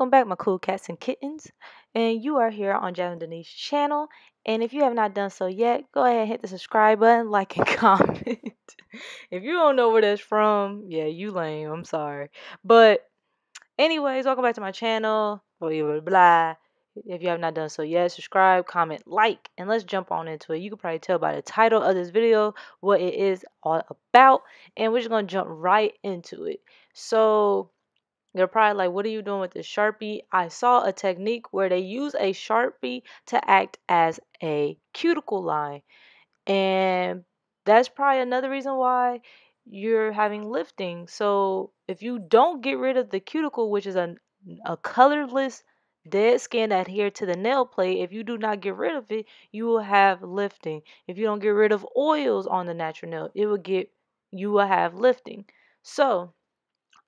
welcome back, my cool cats and kittens. And you are here on Jazmin Dennise channel. And if you have not done so yet, go ahead and hit the subscribe button, like, and comment. if you don't know where that's from, yeah, you lame. I'm sorry. But, anyways, welcome back to my channel. Blah, blah, blah. If you have not done so yet, subscribe, comment, like, and let's jump on into it. You can probably tell by the title of this video what it is all about. And we're just going to jump right into it. So, you're probably like, what are you doing with this Sharpie? I saw a technique where they use a Sharpie to act as a cuticle line. And that's probably another reason why you're having lifting. So if you don't get rid of the cuticle, which is a, a colorless dead skin that adhere to the nail plate, if you do not get rid of it, you will have lifting. If you don't get rid of oils on the natural nail, it will get you will have lifting. So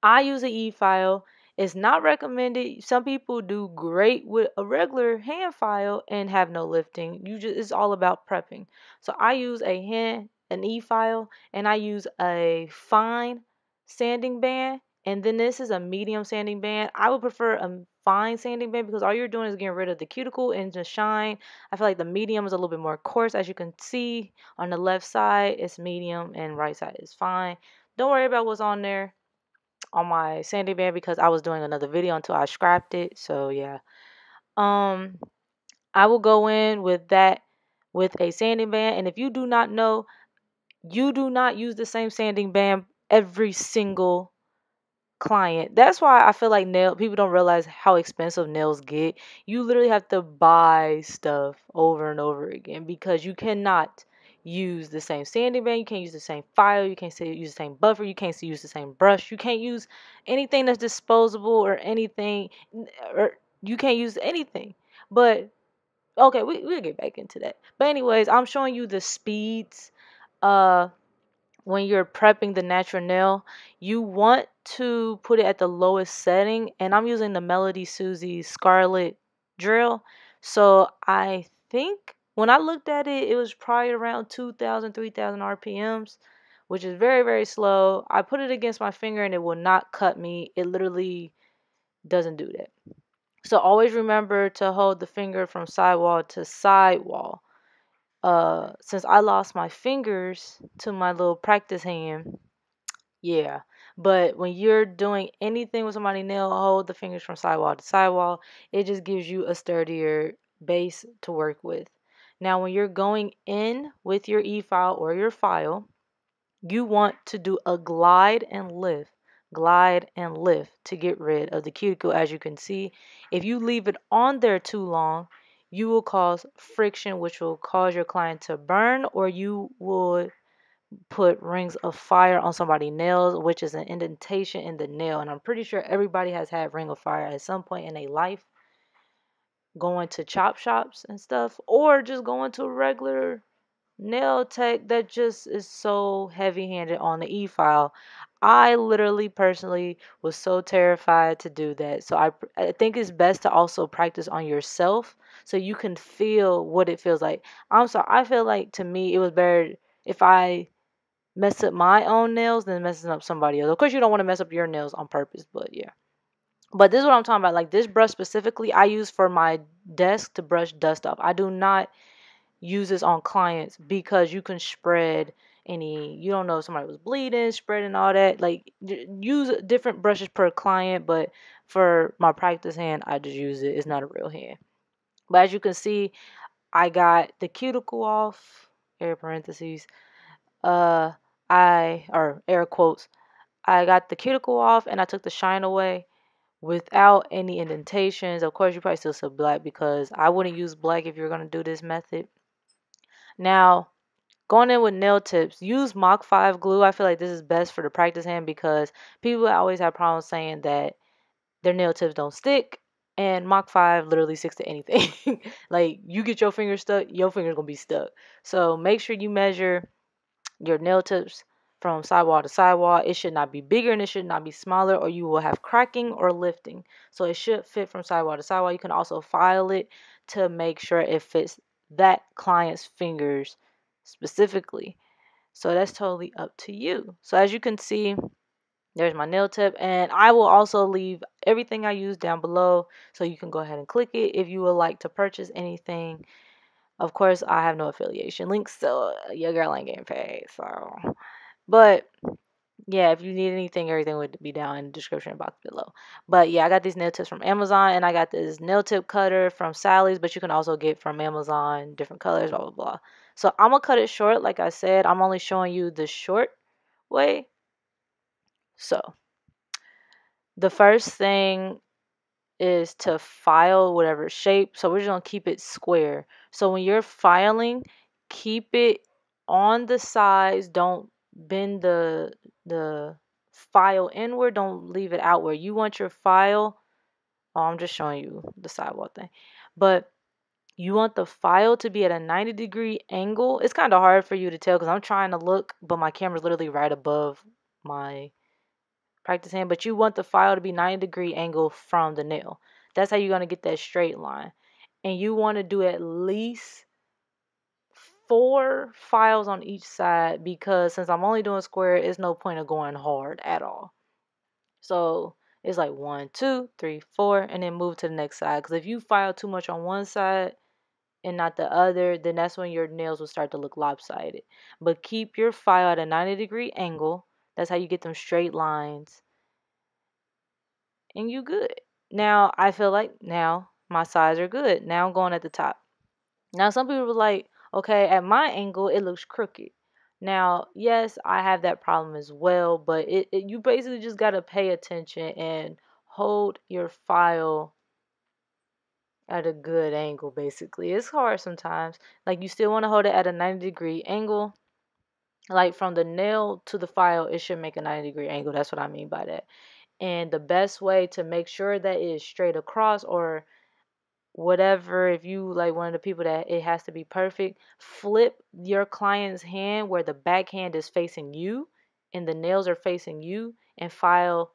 I use an e-file. It's not recommended. Some people do great with a regular hand file and have no lifting. You just it's all about prepping. So I use a hand an e-file and I use a fine sanding band and then this is a medium sanding band. I would prefer a fine sanding band because all you're doing is getting rid of the cuticle and the shine. I feel like the medium is a little bit more coarse as you can see on the left side it's medium and right side is fine. Don't worry about what's on there on my sanding band because I was doing another video until I scrapped it. So yeah. Um I will go in with that with a sanding band and if you do not know you do not use the same sanding band every single client. That's why I feel like nail people don't realize how expensive nails get. You literally have to buy stuff over and over again because you cannot use the same sanding band. You can't use the same file. You can't use the same buffer. You can't use the same brush. You can't use anything that's disposable or anything, or you can't use anything. But okay, we we'll get back into that. But anyways, I'm showing you the speeds. Uh, when you're prepping the natural nail, you want to put it at the lowest setting, and I'm using the Melody Susie Scarlet drill. So I think when I looked at it, it was probably around 2,000, 3,000 RPMs, which is very, very slow. I put it against my finger and it will not cut me. It literally doesn't do that. So always remember to hold the finger from sidewall to sidewall. Uh, since I lost my fingers to my little practice hand, yeah. But when you're doing anything with somebody nail, hold the fingers from sidewall to sidewall. It just gives you a sturdier base to work with. Now, when you're going in with your e-file or your file, you want to do a glide and lift, glide and lift to get rid of the cuticle. As you can see, if you leave it on there too long, you will cause friction, which will cause your client to burn, or you would put rings of fire on somebody's nails, which is an indentation in the nail. And I'm pretty sure everybody has had ring of fire at some point in their life going to chop shops and stuff or just going to a regular nail tech that just is so heavy handed on the e file. I literally personally was so terrified to do that. So I, I think it's best to also practice on yourself so you can feel what it feels like. I'm sorry, I feel like to me it was better if I mess up my own nails than messing up somebody else. Of course, you don't want to mess up your nails on purpose, but yeah. But this is what I'm talking about. Like this brush specifically, I use for my desk to brush dust off. I do not use this on clients because you can spread any you don't know if somebody was bleeding spreading all that like use different brushes per client but for my practice hand i just use it it's not a real hand but as you can see i got the cuticle off air parentheses uh i or air quotes i got the cuticle off and i took the shine away without any indentations. Of course, you probably still said black because I wouldn't use black if you're going to do this method. Now, going in with nail tips, use Mach 5 glue. I feel like this is best for the practice hand because people always have problems saying that their nail tips don't stick. And Mach 5 literally sticks to anything. like, you get your finger stuck, your finger's going to be stuck. So, make sure you measure your nail tips from sidewall to sidewall. It should not be bigger and it should not be smaller or you will have cracking or lifting. So it should fit from sidewall to sidewall. You can also file it to make sure it fits that client's fingers specifically. So that's totally up to you. So as you can see, there's my nail tip and I will also leave everything I use down below so you can go ahead and click it if you would like to purchase anything. Of course, I have no affiliation links, so your girl ain't getting paid. So, but yeah, if you need anything, everything would be down in the description box below. But yeah, I got these nail tips from Amazon and I got this nail tip cutter from Sally's, but you can also get from Amazon different colors, blah blah blah. So I'm gonna cut it short, like I said. I'm only showing you the short way so, the first thing is to file whatever shape. So, we're just going to keep it square. So, when you're filing, keep it on the sides. Don't bend the the file inward. Don't leave it outward. You want your file. Oh, I'm just showing you the sidewall thing. But you want the file to be at a 90 degree angle. It's kind of hard for you to tell because I'm trying to look, but my camera's literally right above my practice hand, but you want the file to be 90 degree angle from the nail. That's how you're going to get that straight line. And you want to do at least four files on each side because since I'm only doing square, it's no point of going hard at all. So it's like one, two, three, four, and then move to the next side. Because if you file too much on one side and not the other, then that's when your nails will start to look lopsided. But keep your file at a 90 degree angle that's how you get them straight lines. And you good. Now I feel like now my sides are good. Now I'm going at the top. Now some people were like, okay, at my angle it looks crooked. Now, yes, I have that problem as well, but it, it you basically just got to pay attention and hold your file at a good angle basically. It's hard sometimes. Like you still want to hold it at a 90 degree angle like from the nail to the file it should make a 90 degree angle that's what i mean by that and the best way to make sure that it is straight across or whatever if you like one of the people that it has to be perfect flip your client's hand where the back hand is facing you and the nails are facing you and file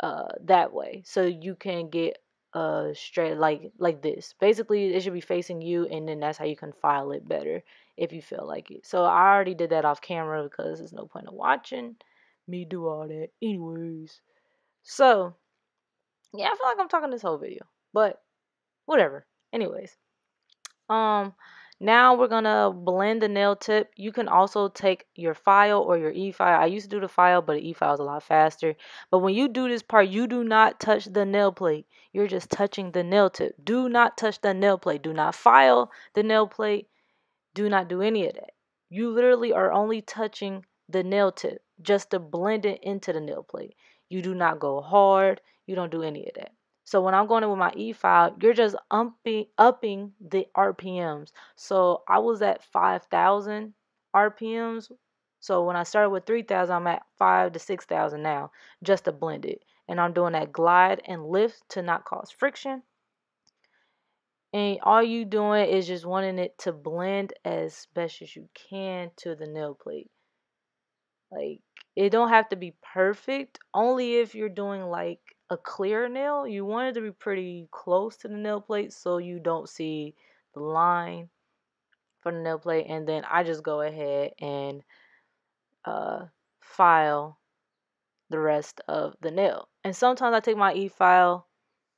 uh that way so you can get uh straight like like this basically it should be facing you and then that's how you can file it better if you feel like it. So I already did that off camera because there's no point of watching me do all that. Anyways. So yeah, I feel like I'm talking this whole video. But whatever. Anyways. Um now we're gonna blend the nail tip. You can also take your file or your e-file. I used to do the file, but the e-file is a lot faster. But when you do this part, you do not touch the nail plate. You're just touching the nail tip. Do not touch the nail plate. Do not file the nail plate. Do not do any of that. You literally are only touching the nail tip just to blend it into the nail plate. You do not go hard. You don't do any of that. So when I'm going in with my e-file, you're just upping, upping the RPMs. So I was at 5,000 RPMs. So when I started with 3,000, I'm at 5 to 6,000 now just to blend it. And I'm doing that glide and lift to not cause friction and all you doing is just wanting it to blend as best as you can to the nail plate like it don't have to be perfect only if you're doing like a clear nail you want it to be pretty close to the nail plate so you don't see the line for the nail plate and then I just go ahead and uh, file the rest of the nail and sometimes I take my e-file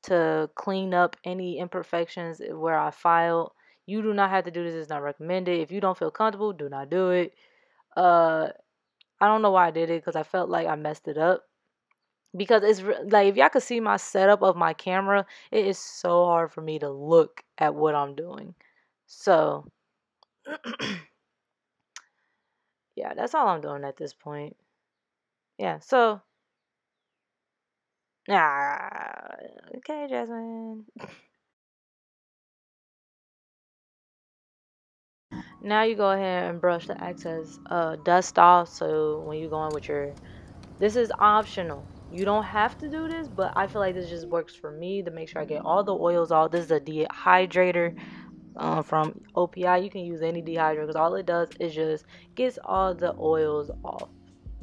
to clean up any imperfections where I filed. You do not have to do this. It's not recommended. If you don't feel comfortable, do not do it. Uh, I don't know why I did it because I felt like I messed it up. Because it's like if y'all could see my setup of my camera, it is so hard for me to look at what I'm doing. So, yeah, that's all I'm doing at this point. Yeah, so Ah, okay, Jazmin. now you go ahead and brush the excess uh, dust off. So when you go in with your, this is optional. You don't have to do this, but I feel like this just works for me to make sure I get all the oils off. This is a dehydrator uh, from OPI. You can use any dehydrator because all it does is just gets all the oils off.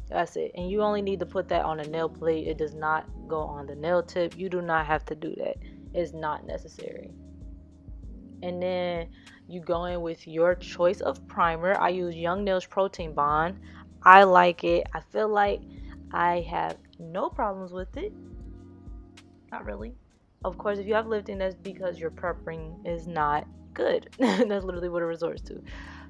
That's it. And you only need to put that on a nail plate. It does not go on the nail tip. You do not have to do that. It's not necessary. And then you go in with your choice of primer. I use Young Nails Protein Bond. I like it. I feel like I have no problems with it. Not really. Of course, if you have lifting, that's because your prepping is not good. that's literally what it resorts to.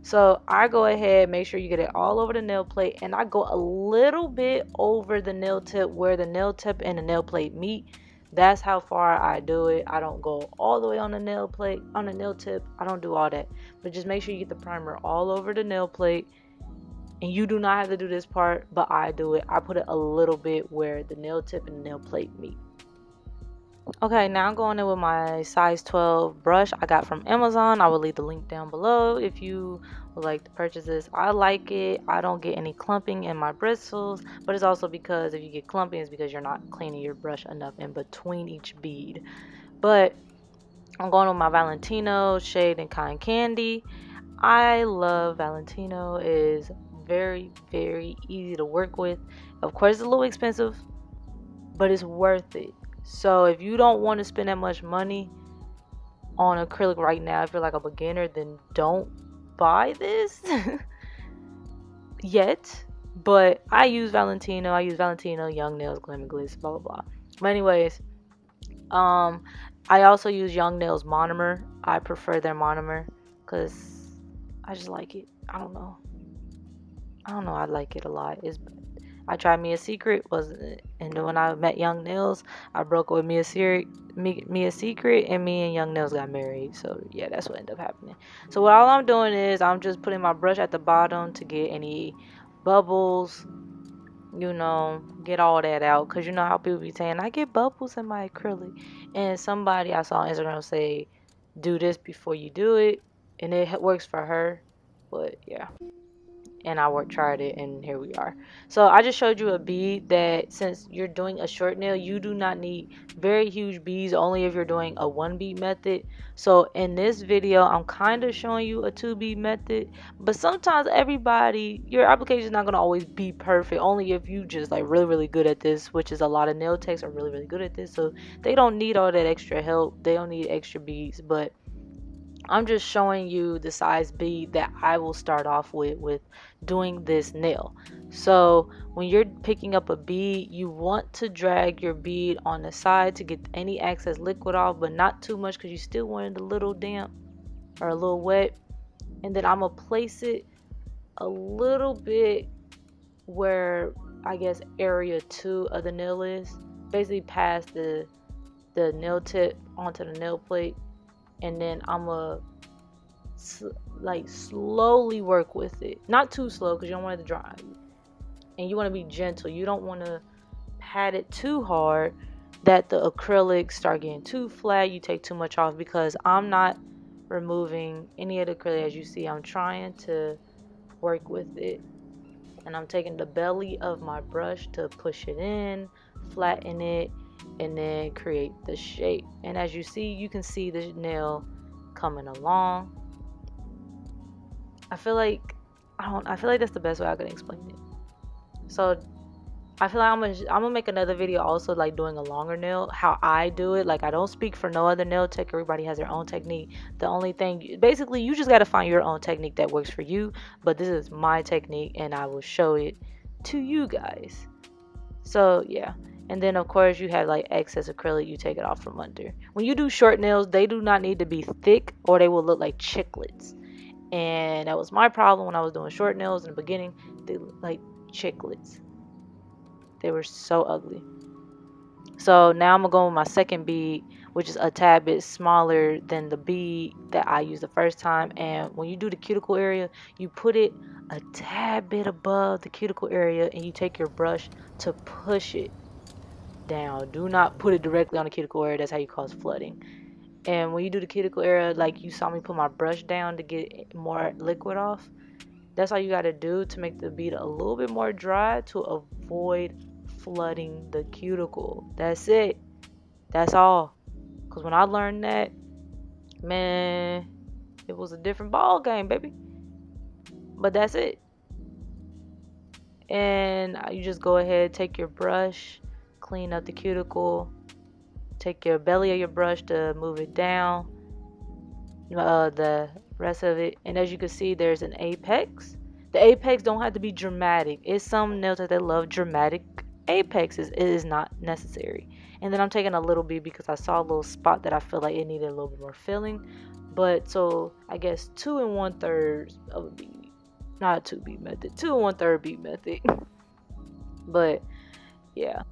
So I go ahead, make sure you get it all over the nail plate, and I go a little bit over the nail tip where the nail tip and the nail plate meet. That's how far I do it. I don't go all the way on the nail plate, on the nail tip. I don't do all that. But just make sure you get the primer all over the nail plate. And you do not have to do this part, but I do it. I put it a little bit where the nail tip and nail plate meet. Okay, now I'm going in with my size 12 brush I got from Amazon. I will leave the link down below if you would like to purchase this. I like it. I don't get any clumping in my bristles, but it's also because if you get clumping, it's because you're not cleaning your brush enough in between each bead. But I'm going with my Valentino shade and Cotton Candy. I love Valentino. Is very, very easy to work with. Of course, it's a little expensive, but it's worth it so if you don't want to spend that much money on acrylic right now, if you're like a beginner, then don't buy this yet. But I use Valentino. I use Valentino, Young Nails, Glam and Glits, blah blah blah. But anyways, um, I also use Young Nails monomer. I prefer their monomer because I just like it. I don't know. I don't know. I like it a lot. It's I tried Mia Secret was and then when I met Young Nails, I broke with Mia Secret, Mia Secret, and me and Young Nails got married. So yeah, that's what ended up happening. So what all I'm doing is I'm just putting my brush at the bottom to get any bubbles, you know, get all that out. Cause you know how people be saying I get bubbles in my acrylic, and somebody I saw on Instagram say, do this before you do it, and it works for her. But yeah and I worked tried it and here we are. So I just showed you a bead that since you're doing a short nail, you do not need very huge beads only if you're doing a one bead method. So in this video, I'm kind of showing you a two bead method, but sometimes everybody, your application is not going to always be perfect only if you just like really, really good at this, which is a lot of nail techs are really, really good at this. So they don't need all that extra help. They don't need extra beads, but I'm just showing you the size B that I will start off with with doing this nail. So when you're picking up a bead, you want to drag your bead on the side to get any excess liquid off, but not too much because you still want it a little damp or a little wet. And then I'm gonna place it a little bit where I guess area two of the nail is, basically past the the nail tip onto the nail plate and then I'm a like slowly work with it. Not too slow because you don't want it to dry. And you want to be gentle. You don't want to pat it too hard that the acrylics start getting too flat. You take too much off because I'm not removing any of the acrylic as you see. I'm trying to work with it. And I'm taking the belly of my brush to push it in, flatten it, and then create the shape. And as you see, you can see the nail coming along. I feel like I don't I feel like that's the best way I can explain it. So I feel like I'm gonna I'm gonna make another video also like doing a longer nail how I do it like I don't speak for no other nail tech everybody has their own technique the only thing basically you just got to find your own technique that works for you but this is my technique and I will show it to you guys so yeah and then of course you have like excess acrylic you take it off from under. When you do short nails they do not need to be thick or they will look like chiclets. And that was my problem when i was doing short nails in the beginning. They like chiclets. They were so ugly. So now i'm gonna go with my second bead which is a tad bit smaller than the bead that i used the first time. And when you do the cuticle area you put it a tad bit above the cuticle area and you take your brush to push it down. Do not put it directly on the cuticle area. That's how you cause flooding. And when you do the cuticle area, like you saw me put my brush down to get more liquid off, that's all you got to do to make the bead a little bit more dry to avoid flooding the cuticle. That's it. That's all. Because when I learned that, man, it was a different ball game, baby. But that's it. And you just go ahead, take your brush, clean up the cuticle. Take your belly of your brush to move it down. Uh, the rest of it. And as you can see, there's an apex. The apex don't have to be dramatic. It's some nails that they love dramatic apexes, it is not necessary. And then I'm taking a little bit because I saw a little spot that I feel like it needed a little bit more filling. But so I guess two and one third of a not a two bead method, two and one third bead method. but yeah.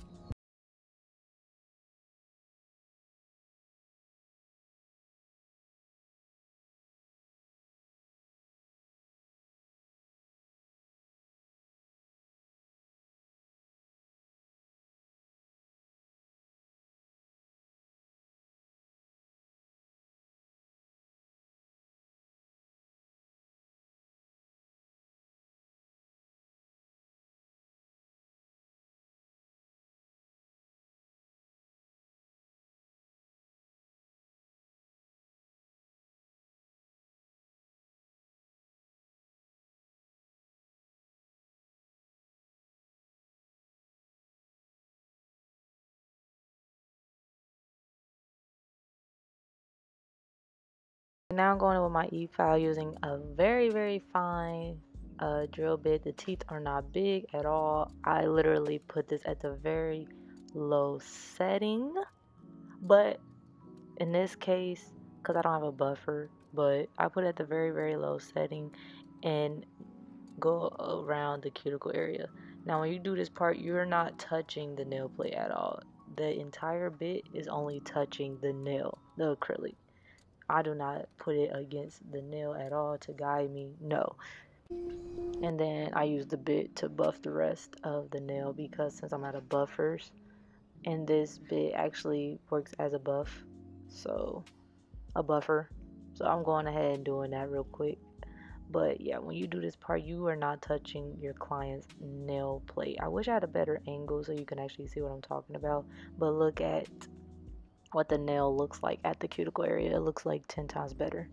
Now I'm going in with my e-file using a very, very fine uh, drill bit. The teeth are not big at all. I literally put this at the very low setting. But in this case, because I don't have a buffer, but I put it at the very, very low setting and go around the cuticle area. Now when you do this part, you're not touching the nail plate at all. The entire bit is only touching the nail, the acrylic. I do not put it against the nail at all to guide me. No. And then I use the bit to buff the rest of the nail because since I'm out of buffers, and this bit actually works as a buff, so a buffer. So I'm going ahead and doing that real quick. But yeah, when you do this part, you are not touching your client's nail plate. I wish I had a better angle so you can actually see what I'm talking about. But look at what the nail looks like at the cuticle area. It looks like 10 times better.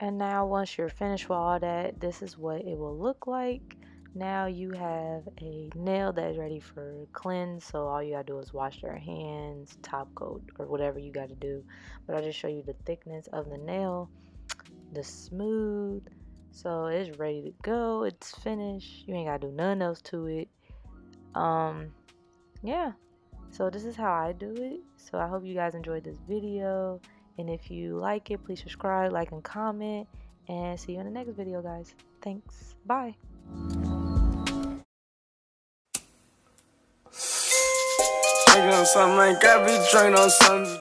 And now once you're finished with all that, this is what it will look like. Now you have a nail that is ready for cleanse. So all you gotta do is wash your hands, top coat, or whatever you gotta do. But I'll just show you the thickness of the nail, the smooth. So it's ready to go. It's finished. You ain't gotta do nothing else to it. Um, yeah. So this is how I do it. So I hope you guys enjoyed this video. And if you like it, please subscribe, like, and comment. And see you in the next video, guys. Thanks. Bye. something like I be on something.